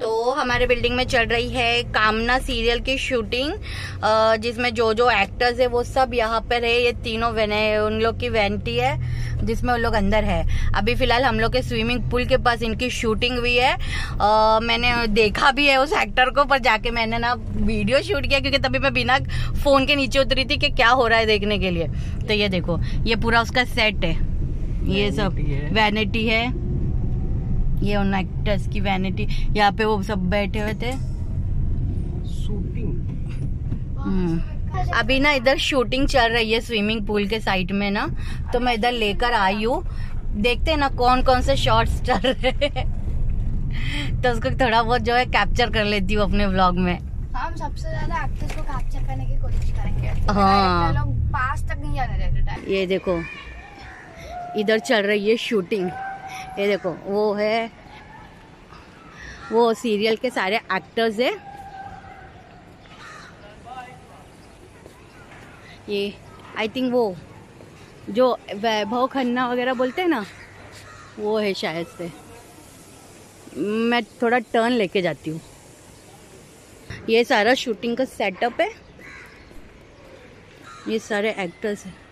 तो हमारे बिल्डिंग में चल रही है कामना सीरियल की शूटिंग जिसमें जो जो एक्टर्स है वो सब यहाँ पर है। ये तीनों वैन है उन लोग की वैनिटी है जिसमें उन लोग अंदर है। अभी फ़िलहाल हम लोग के स्विमिंग पूल के पास इनकी शूटिंग हुई है। अ, मैंने देखा भी है उस एक्टर को पर जाके मैंने ना वीडियो शूट किया क्योंकि तभी मैं बिना फ़ोन के नीचे उतरी थी कि क्या हो रहा है देखने के लिए। तो ये देखो ये पूरा उसका सेट है। ये सब। वैनिटी है। ये उन एक्टर्स की वैनिटी यहाँ पे वो सब बैठे हुए थे। शूटिंग हम्म। अभी ना इधर शूटिंग चल रही है स्विमिंग पूल के साइड में ना तो मैं इधर लेकर आई हूँ। देखते हैं ना कौन कौन से शॉट्स चल रहे हैं। तो उसको थोड़ा बहुत जो है कैप्चर कर लेती हूँ अपने व्लॉग में। हम सबसे ज़्यादा एक्टर्स को कैप्चर करने की कोशिश करेंगे। हाँ। लोग पास तक नहीं जाने देते ये देखो इधर चल रही है शूटिंग ये देखो, वो है, वो सीरियल के सारे एक्टर्स है। ये आई थिंक वो, जो वैभव खन्ना वगैरह बोलते हैं ना, वो है शायद से। मैं थोड़ा टर्न लेके जाती हूँ। ये सारा शूटिंग का सेटअप है। ये सारे एक्टर्स हैं।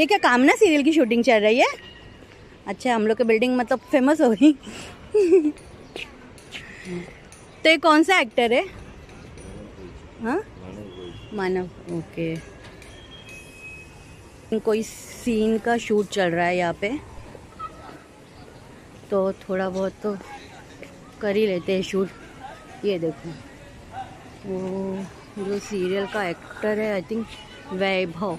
ये क्या कामना सीरियल की शूटिंग चल रही है? अच्छा हम लोग की बिल्डिंग मतलब फ़ेमस हो गई तो ये कौन सा एक्टर है? हाँ? मानव ओके कोई सीन का शूट चल रहा है यहाँ पे। तो थोड़ा बहुत तो कर ही लेते हैं शूट ये देखो। वो जो सीरियल का एक्टर है आई थिंक वैभव।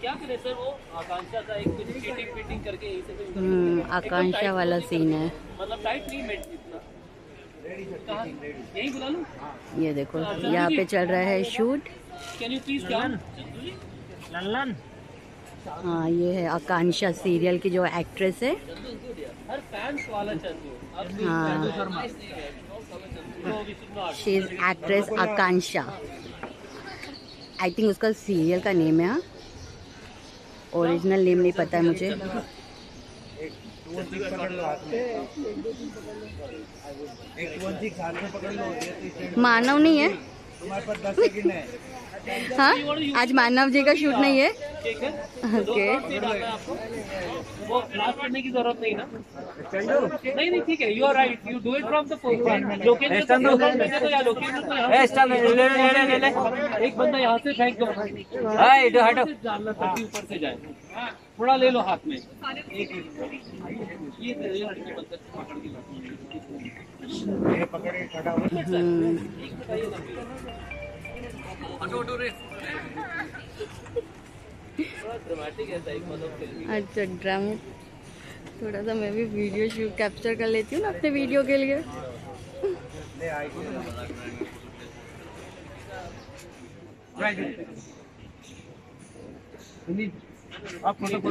क्या करे सर? वो आकांक्षा का एक कुछ चीटिंग पीटिंग करके यही से हम्म आकांक्षा वाला सीन है। मतलब टाइट नहीं मेट इतना यही बुला लूँ? ये देखो यहाँ पे चल रहा है shoot can you please Lallan हाँ ये है आकांक्षा सीरियल की जो एक्ट्रेस है। हर फैंस वाला हाँ। not. She is actress Akanksha. I think उसका सीरियल का नेम है हाँ। ओरिजिनल नेम नहीं पता है मुझे। मानव नहीं है। है। हाँ आज मानव जी का शूट नहीं है। ओके। है वो करने की ज़रूरत नहीं ना? नहीं नहीं ठीक है you are right you do it from the location location ले ले ले ले ले। एक बंदा यहाँ से फेंक दो हाय इधर हटो। जानना ताकि ऊपर से जाए। थोड़ा ले लो हाथ में। एक ये अच्छा ड्रामा। थोड़ा सा मैं भी वीडियो शूट कैप्चर कर लेती हूँ ना अपने वीडियो के लिए।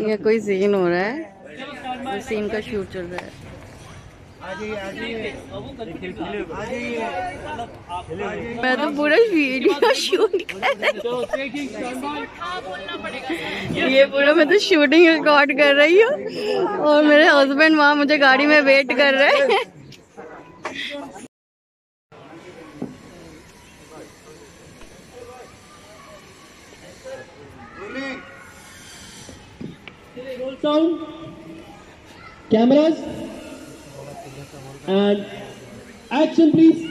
ये कोई सीन हो रहा है? सीन का शूट चल रहा है। मैं तो पूरा वीडियो शूट कर रही ये पूरा मैं तो शूटिंग रिकॉर्ड कर रही हूँ। और मेरे हस्बैंड वहाँ मुझे गाड़ी में वेट कर रहे हैं। Cameras, and action, please.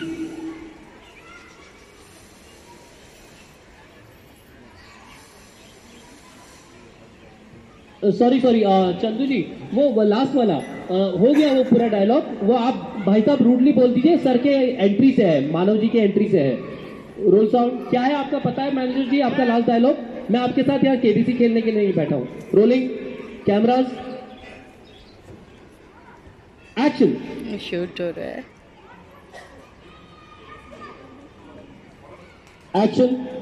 Sorry sorry Chandu ji वो लास्ट वाला uh, हो गया वो पूरा डायलॉग वो आप भाई साहब रूडली बोल दीजिए सर के एंट्री से है मानव जी के एंट्री से है। रोल साउंड क्या है आपका पता है मैनेजर जी आपका लास्ट डायलॉग मैं आपके साथ यहाँ केबीसी खेलने के लिए नहीं बैठा हूँ। रोलिंग कैमराज एक्शन शूट हो रहा है एक्शन